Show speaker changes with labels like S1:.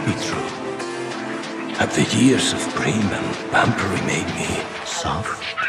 S1: might be true. Have the years of pain and pampering made me soft?